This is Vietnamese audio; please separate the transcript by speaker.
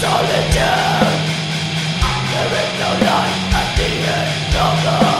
Speaker 1: solitude There is no light at the end of the